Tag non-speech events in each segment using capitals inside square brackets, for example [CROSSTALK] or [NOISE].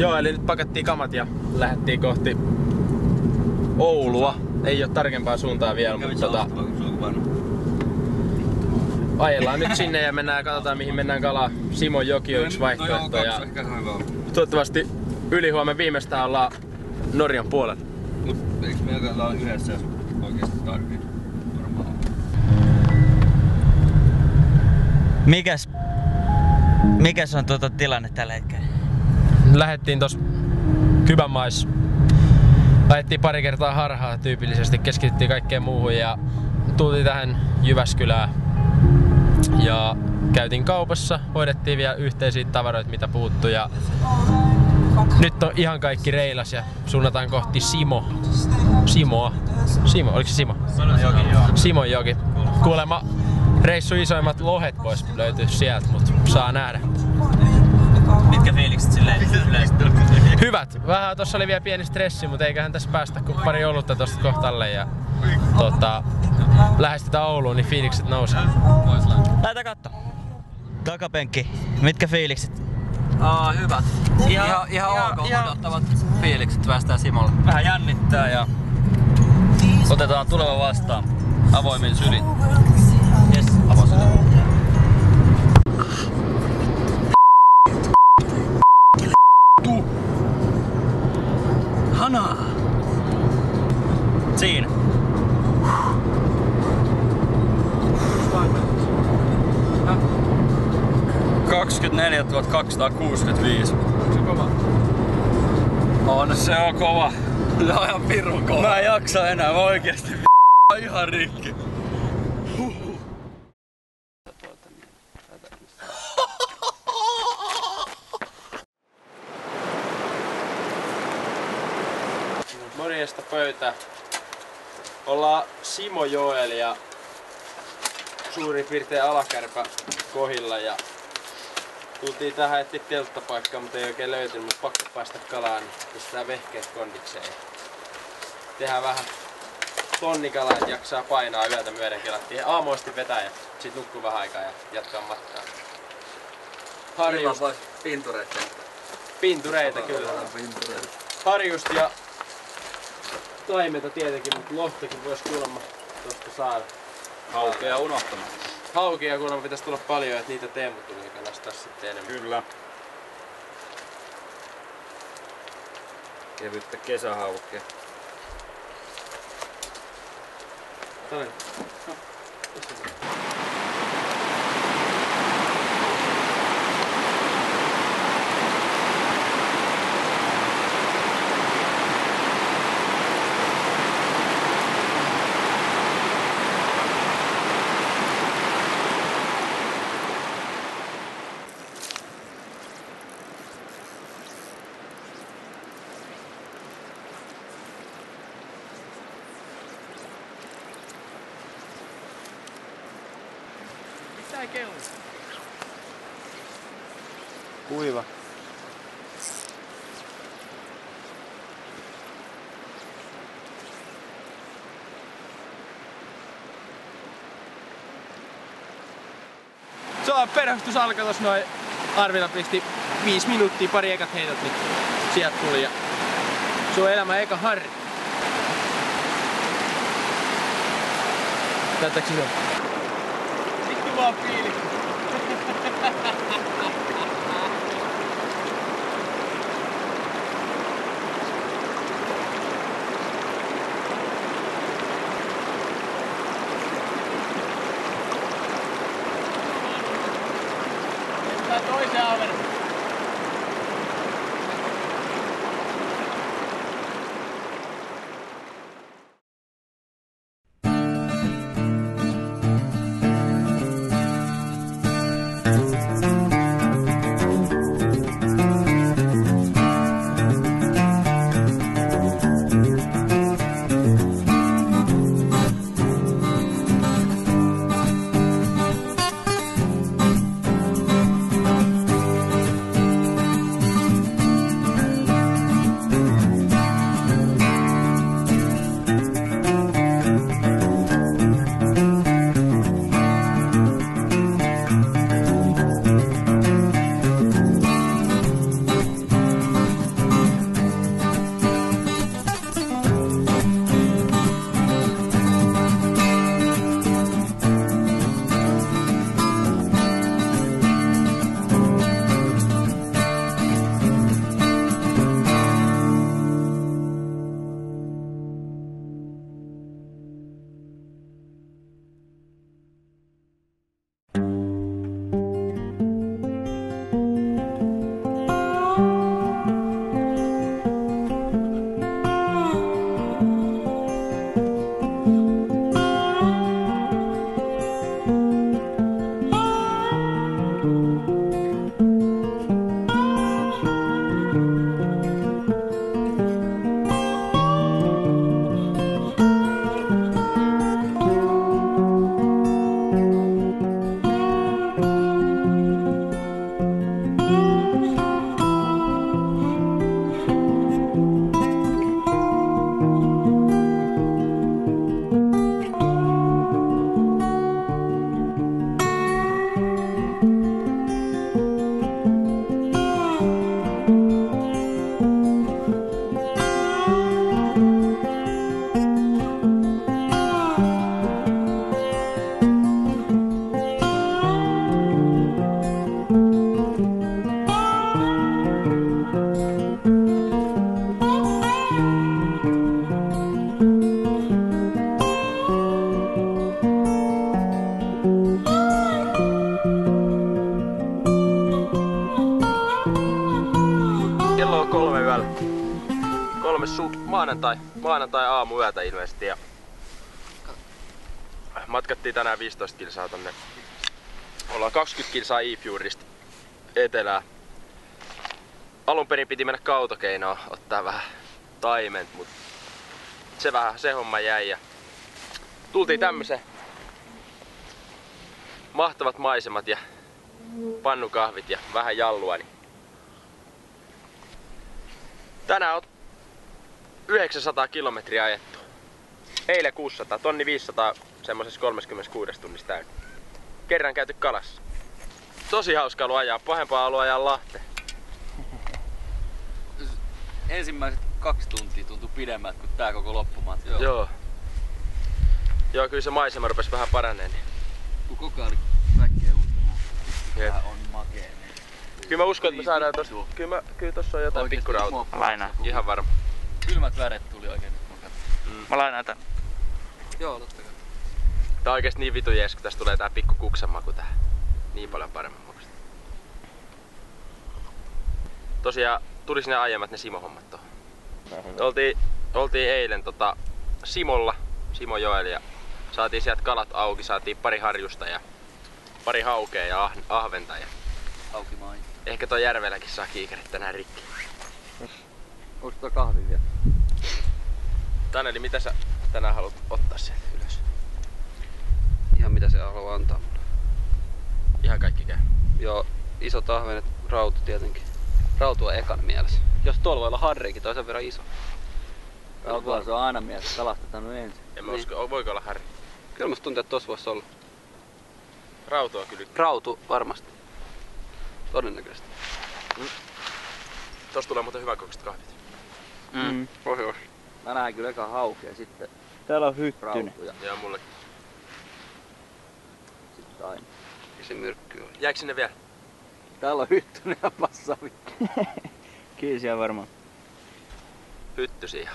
Joo, eli nyt pakattiin kamat ja lähdettiin kohti Oulua. Ei ole tarkempaa suuntaa vielä, mutta tota, ajellaan nyt sinne ja mennään katsotaan mihin mennään kalaa. Simon joki on yksi vaihtoehto ja toivottavasti ylihuomen viimeistään ollaan Norjan puolella. Mut eiks me ollaan yhdessä, jos oikeesti tarvii? Varmaan. Mikäs, mikäs on tuota tilanne tällä hetkellä? Lähettiin tos Kybänmais. Lähettiin pari kertaa harhaa tyypillisesti, keskityttiin kaikkeen muuhun ja tultiin tähän Jyväskylään. Ja käytiin kaupassa, hoidettiin vielä yhteisiä tavaroita mitä puuttu ja nyt on ihan kaikki reilas ja suunnataan kohti Simo. Simoa. Simo, oliko se Simo? Joki, joo. Simon joki. Kuulemma reissu isoimmat lohet vois löytyä sieltä, mutta saa nähdä. Mitkä fiilikset silleen yleisesti? Hyvät. Vähän tossa oli vielä pieni stressi, mutta eiköhän tässä päästä kun pari olutta tosta kohtalle ja tota, lähestytään Ouluun, niin fiilikset nousee. Laita katto. Takapenkki. Mitkä fiilikset? Aa, hyvät. Ihan, Ihan- ihan, ok, ihan- odottavat fiilikset päästään Simolle. Vähän jännittää ja otetaan tuleva vastaan. Avoimin sylin. 265. On se on kova. [LAUGHS] Se on ihan pirun kova. Mä en jaksa enää, mä oikeesti [LAUGHS] ihan rikki. [LAUGHS] Morjesta pöytä. Ollaan Simo Joel ja suurin piirtein alakärpä kohilla ja tultiin tähän etsiä telttapaikkaa, mutta ei oikein löytynyt, mutta pakko päästä kalaan, niin pistää vehkeet kondikseen. Tehdään vähän tonnikalaa, että jaksaa painaa yötä myöden kelattiin aamuasti vetää ja sit nukkuu vähän aikaa ja jatkaa matkaa. Harjust, vois pintureet pintureita kyllä. Harjusta ja taimeta tietenkin, mutta lohtakin voisi kuulemma tosta saada. Haukea unohtamaan. Haukia kuulemma pitäisi tulla paljon, että niitä Teemu tuli kalastaa sitten enemmän. Kyllä. Kevyttä kesähaukea. Toi. Kuiva. Se on perustus alkoi tossa noin Arvila pisti viisi minuuttia, pari ekat heitot, niin sieltä tuli ja se on elämä eka harri. Näyttääkö se Vittu Papilha. Maanantai, maanantai aamu yötä ilmeisesti ja matkattiin tänään 15 kilsaa tonne. Ollaan 20 kilsaa Ifjordista etelää. Alun perin piti mennä kautokeinoon, ottaa vähän taimen, mutta se vähän se homma jäi ja tultiin tämmöiseen mahtavat maisemat ja pannukahvit ja vähän jallua. Niin tänään 900 kilometriä ajettu. Eilen 600, tonni 500 semmoisessa 36 tunnissa täynnä. Kerran käyty kalassa. Tosi hauska ollut ajaa, pahempaa ollut ajaa Lahteen. [LAUGHS] Ensimmäiset kaksi tuntia tuntui pidemmät kuin tää koko loppumatka. Joo. Joo. Joo, kyllä se maisema rupesi vähän paranee. Niin. Kun koko ajan väkkiä uutta. On makee. Kyllä mä uskon, että me saadaan tossa, kyllä, mä, kyllä tossa on jotain Oikeesti pikkurauta. mua- Lainaa. Ihan varma. Kylmät väret tuli oikein nyt mun katsoin. Mä lainaan tän. Joo, totta kai. Tää on oikeesti niin vitu jees, kun tästä tulee tää pikku kuksen maku tähän. Niin paljon paremmin makusta. Tosiaan tuli sinne aiemmat ne Simo-hommat tohon. Oltiin, oltiin eilen tota Simolla, Simo Joeli ja saatiin sieltä kalat auki, saatiin pari harjusta ja pari haukea ja ah- ahventa ja ehkä toi järvelläkin saa kiikarit tänään rikki. Onks tuo kahvi vielä? Taneli, mitä sä tänään haluat ottaa sieltä ylös? Ihan mitä se haluaa antaa mulle. Ihan kaikki käy. Joo, isot ahvenet, rautu tietenkin. Rautu on ekan mielessä. Jos tuolla voi olla harriikin, toi on sen verran iso. Alkuun se on aina mielessä kalastetaan nyt ensin. En mä Niin. usko, voiko olla Harri? Kyllä musta tuntuu, että tossa voisi olla. Rautu on kyllä. Rautu varmasti. Todennäköisesti. Tossa tulee muuten hyvä kokoiset kahvit. Mm. Ohi, ohi. Mä näen kyllä eka haukea sitten Täällä on hyttynen. rautu ja Ja mulle. sitten aina. Ja se myrkky oli. Jääkö sinne vielä? Täällä on hyttynen ja passavi. [LAUGHS] Kyllä siellä varmaan. Hytty siihen.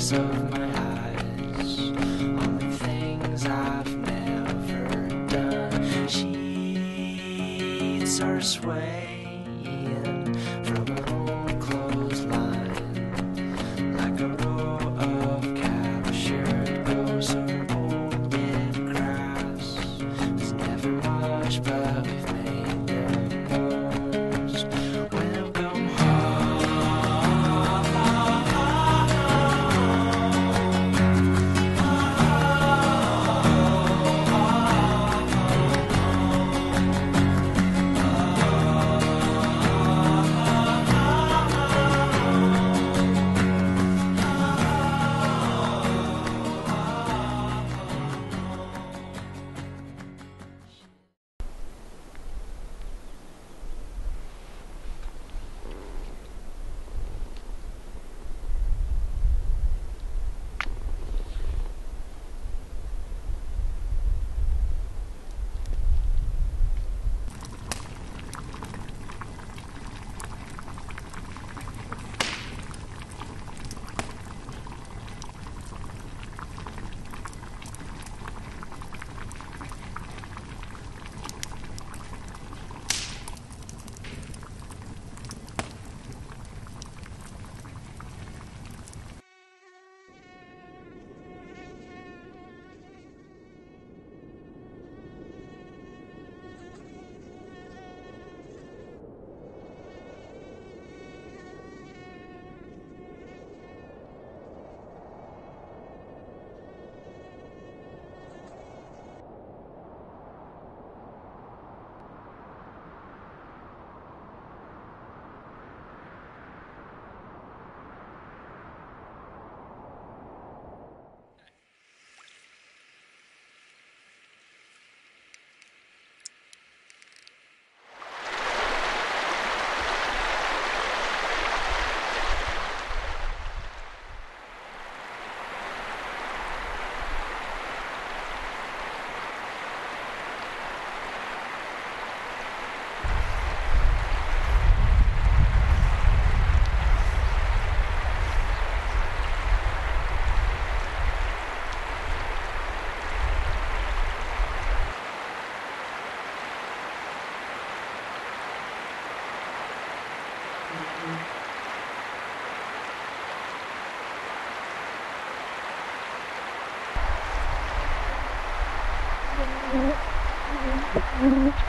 Of my eyes. On the things I've never done, sheets are swaying Mm-hmm. [LAUGHS]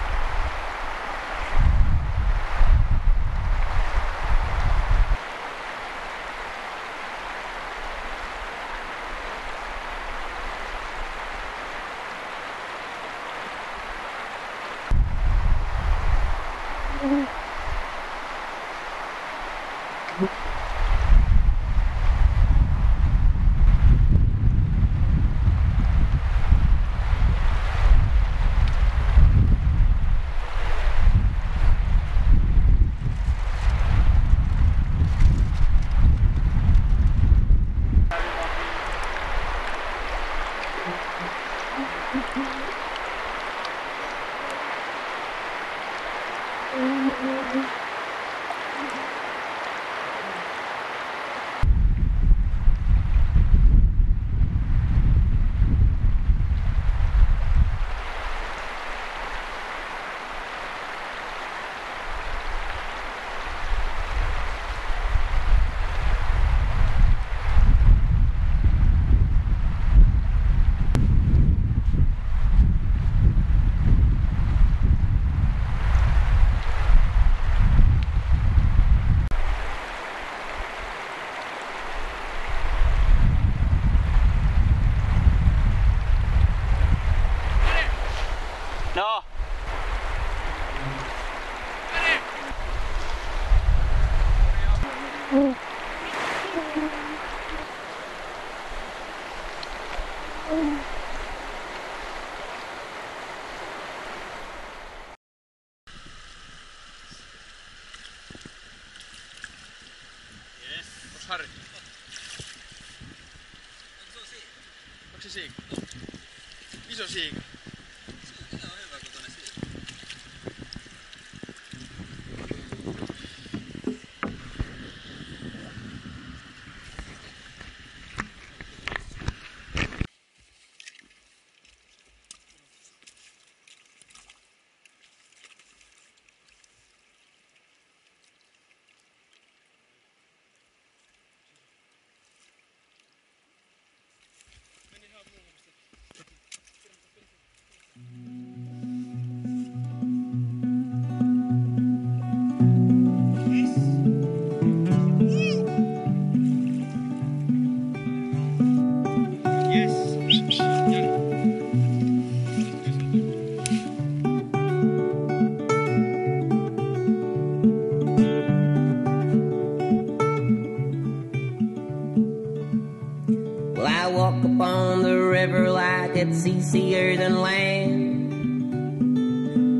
I walk upon the river like it's easier than land.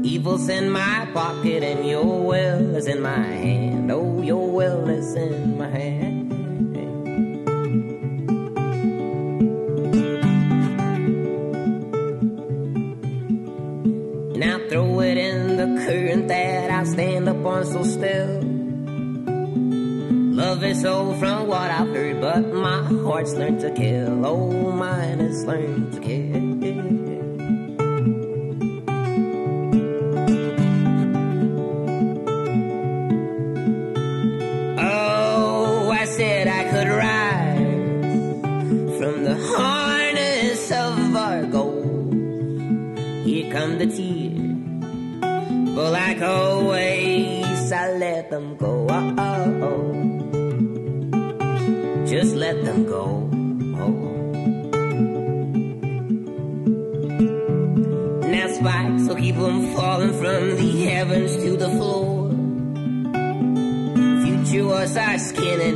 Evil's in my pocket and your will is in my hand. Oh, your will is in my hand. And I throw it in the current that I stand upon so still. Love is so from what I've heard, but my heart's learned to kill. Oh, mine has learned to kill.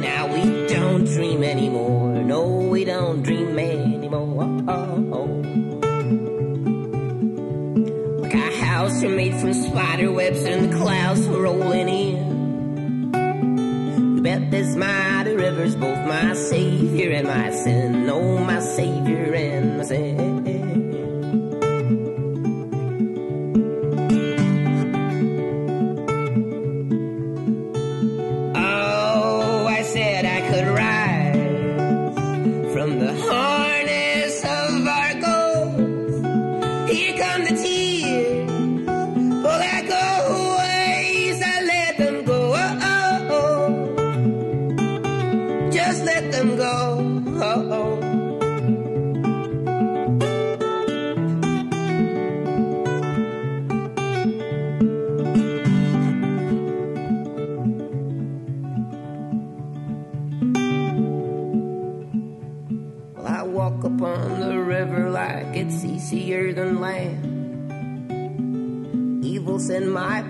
Now we don't dream anymore. No, we don't dream anymore. Oh, oh. Like our house are made from spider webs, and the clouds are rolling in. You bet this mighty river's both my savior and my sin. Oh, my savior and my sin.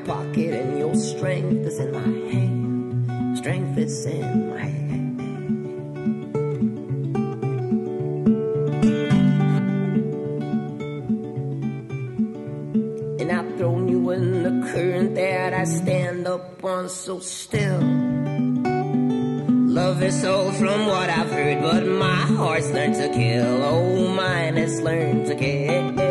Pocket and your strength is in my hand. Strength is in my hand. And I've thrown you in the current that I stand up on so still. Love is sold from what I've heard, but my heart's learned to kill. Oh, mine has learned to kill.